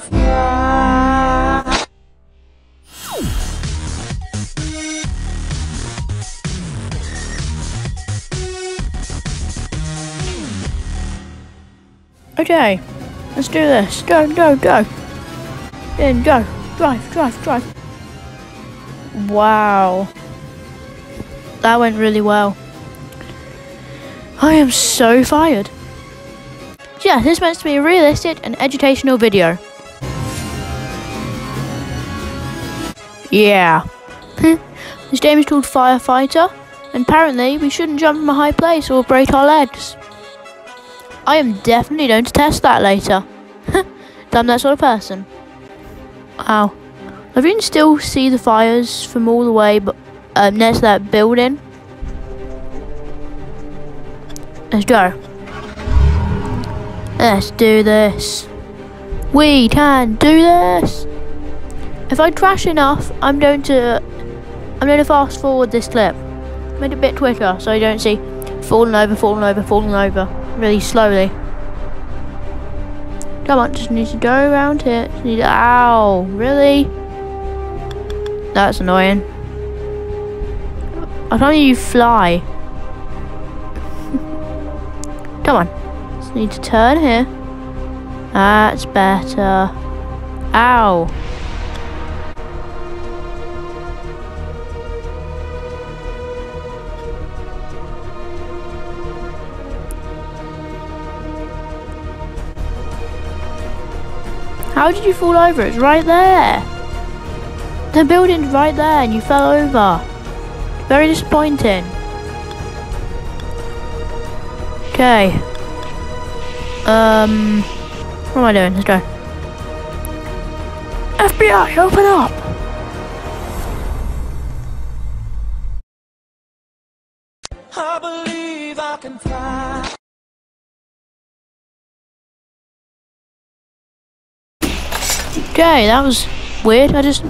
fly. Okay, let's do this. Go, go, go. Then go. Drive, drive, drive. Wow. That went really well. I am so fired. Yeah, this is meant to be a realistic and educational video. Yeah. this game is called Firefighter, and apparently we shouldn't jump from a high place or break our legs. I am definitely going to test that later. I'm that sort of person. Wow. I can still see the fires from all the way but um, next to that building. Let's go. Let's do this. We can do this. If I crash enough, I'm going to I'm going to fast forward this clip. Make it a bit quicker so I don't see falling over, falling over, falling over really slowly. Come on, just need to go around here. Need to, ow, really? That's annoying. I can't even fly. Come on. Just need to turn here. That's better. Ow. How did you fall over? It's right there. The building's right there and you fell over. Very disappointing. Okay. Um, what am I doing? Let's go. FBI, open up! I believe I can fly. Okay, that was weird. I just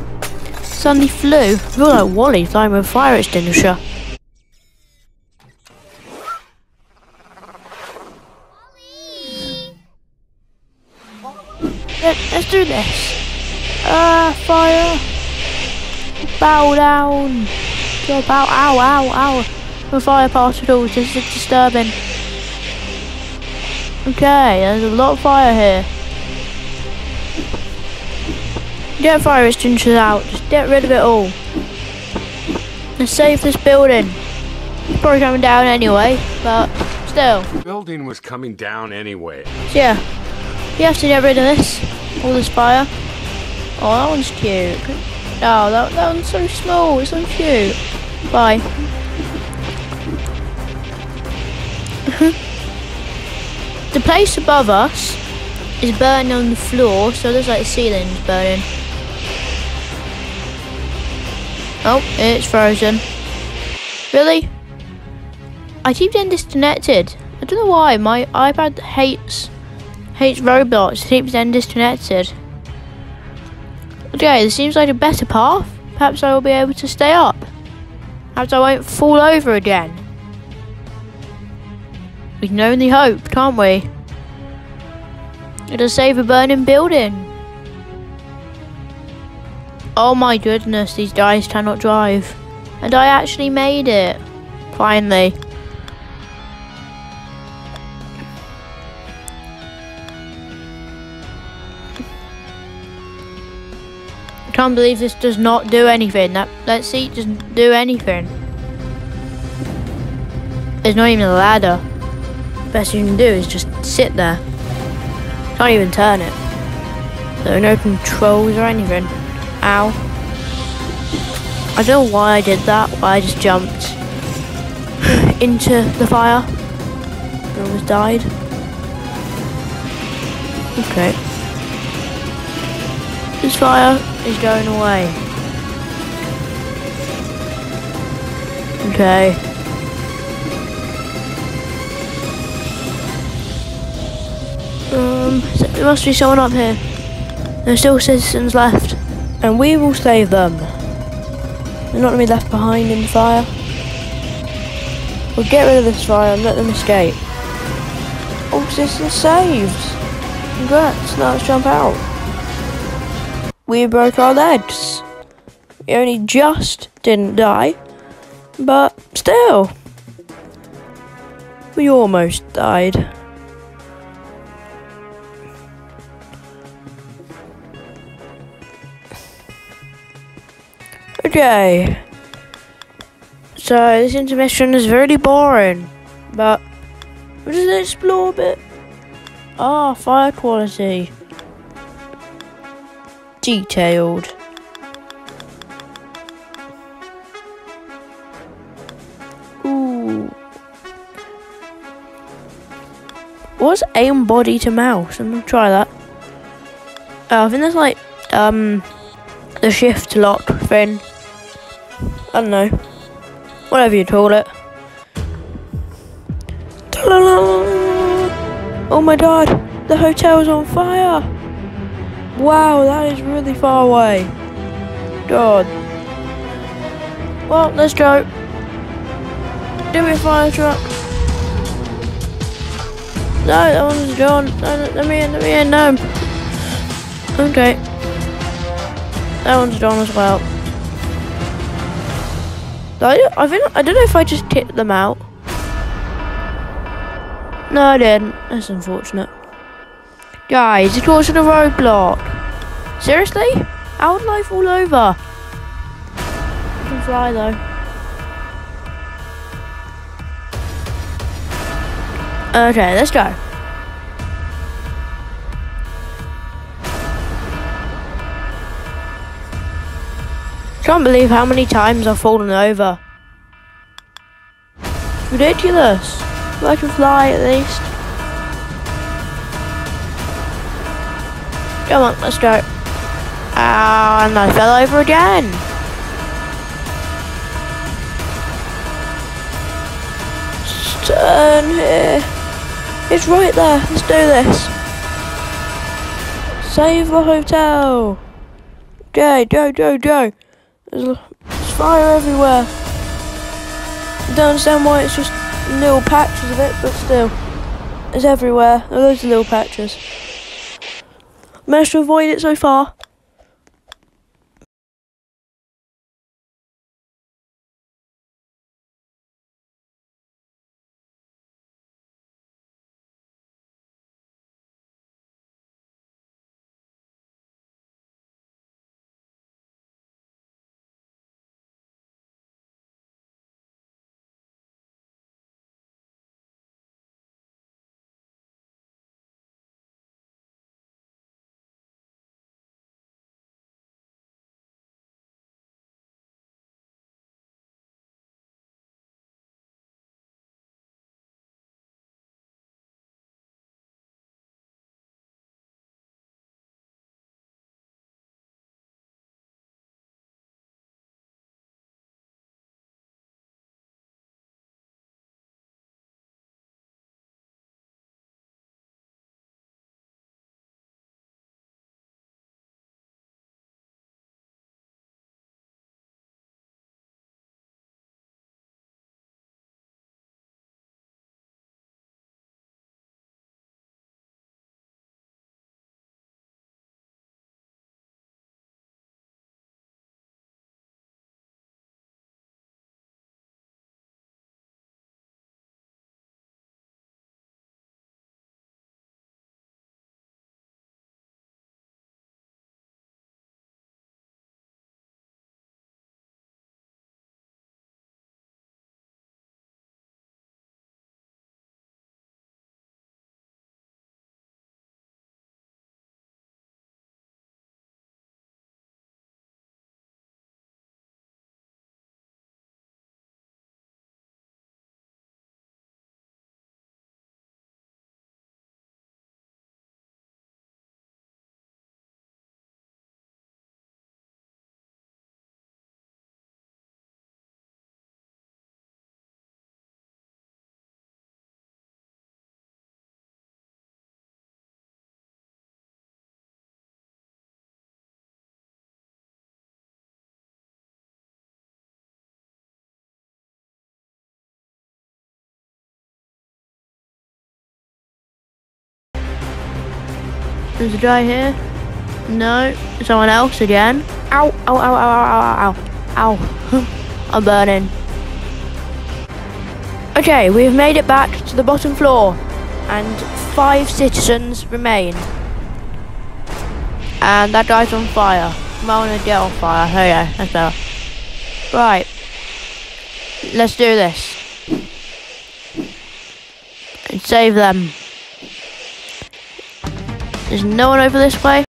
suddenly flew. I feel like WALL-E flying with a fire extinguisher. Let, let's do this. Uh, fire. Bow down. Go bow. Ow, ow, ow. The fire particles. Is disturbing. Okay, there's a lot of fire here. Get fire extinguishers out. Just get rid of it all. And save this building. It's probably coming down anyway, but still. The Building was coming down anyway. Yeah, you have to get rid of this. All this fire. Oh, that one's cute. Oh, that, that one's so small. It's so cute. Bye. the place above us is burning on the floor, so there's like ceiling's burning. Oh, it's frozen. Really? I keep getting disconnected. I don't know why. My iPad hates hates Roblox. It keeps getting disconnected. Okay, this seems like a better path. Perhaps I will be able to stay up. Perhaps I won't fall over again. We can only hope, can't we? It'll save a burning building. Oh my goodness, these guys cannot drive. And I actually made it. Finally. Can't believe this does not do anything. That that seat doesn't do anything. There's not even a ladder. Best you can do is just sit there. Can't even turn it. There are no controls or anything. Ow. I don't know why I did that, why I just jumped into the fire. I almost died. Okay. This fire is going away. Okay. Um, there must be someone up here. There's still citizens left. And we will save them. They're not going to be left behind in the fire. We'll get rid of this fire and let them escape. Oh, citizens saved! Congrats, now let's jump out. we broke our legs. We only just didn't die, but still, we almost died. Okay. So this intermission is very boring, but we'll just explore a bit. Ah, fire quality. Detailed. Ooh. What's aim body to mouse? I'm gonna try that. Oh, I think that's like um the shift lock thing. I don't know. Whatever you call it. Oh my god, the hotel's on fire! Wow, that is really far away. God. Well, let's go. Give me a fire truck. No, that one's gone. No, let me in, let me in, no. Okay. That one's gone as well. I, I think I don't know if I just kicked them out. No, I didn't. That's unfortunate. Guys, it's causing a roadblock. Seriously? Our life all over. I can fly though. Okay, let's go. Can't believe how many times I've fallen over. Ridiculous. I can fly at least. Come on, let's go. Ah, and I fell over again. Turn here. It's right there. Let's do this. Save the hotel. Go, go, go, go. There's, fire everywhere. I don't understand why it's just little patches of it, but still. It's everywhere. There are little patches. Managed to avoid it so far. There's a guy here. No, someone else again. Ow, ow, ow, ow, ow, ow, ow, ow. I'm burning. Okay, we've made it back to the bottom floor, and five citizens remain. And that guy's on fire. I'm gonna get on fire. Oh yeah, that's better. Right. Let's do this. And save them. There's no one over this way.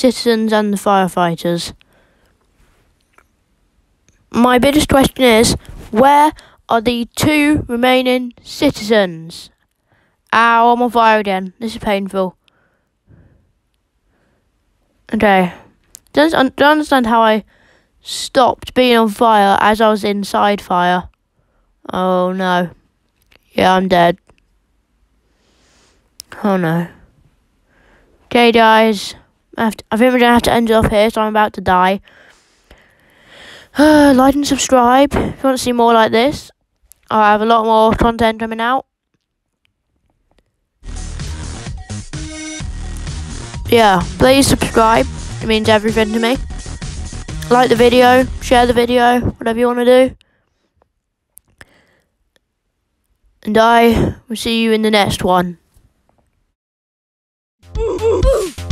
Citizens and the firefighters. My biggest question is where are the two remaining citizens? Ow, I'm on fire again. This is painful. Okay. Don't, don't understand how I stopped being on fire as I was inside fire. Oh no. Yeah, I'm dead. Oh no. Okay, guys. I, to, think we're gonna have to end it off here, so I'm about to die. Like and subscribe if you want to see more like this. I have a lot more content coming out. Yeah, please subscribe. It means everything to me. Like the video, share the video, whatever you want to do. And I will see you in the next one.